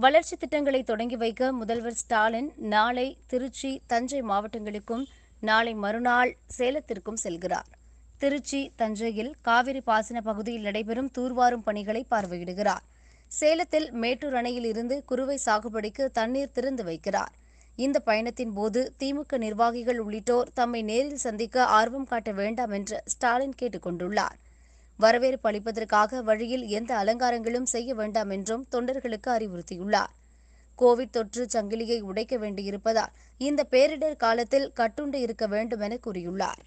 வளர்ச்சி திட்டங்களை தொடங்கி வைக்க முதல்வர் ஸ்டாலின் நாளை திருச்சி தஞ்சை மாவட்டங்களுக்கும் நாளை மறுநாள் சேலத்திற்கும் செல்கிறார். திருச்சி தஞ்சையில் காவிரி பாசன பகுதியில் நடைபெறும் தூர்வாரும் பணிகளை பார்வையிடுகிறார். சேலத்தில் மேட்டூர் அணையில் இருந்து குறுவை சாகுபடிக்கு தண்ணீர் திறந்து வைக்கிறார். இந்த பயணத்தின் போது திமுக நிர்வாகிகள் உள்ளிட்டோர் தம்மை நேரில் சந்திக்க ஆர்வம் காட்ட வேண்டாம் என்று ஸ்டாலின் கேட்டுக் கொண்டுள்ளார் வரவேற்பு அளிப்பதற்காக வழியில் எந்த அலங்காரங்களும் செய்ய வேண்டாம் என்றும் தொண்டர்களுக்கு அறிவுறுத்தியுள்ளார். கோவிட் தொற்று சங்கிலியை உடைக்க வேண்டியிருப்பதால் இந்த பேரிடர் காலத்தில் கட்டுண்டு இருக்க வேண்டும் என கூறியுள்ளார்.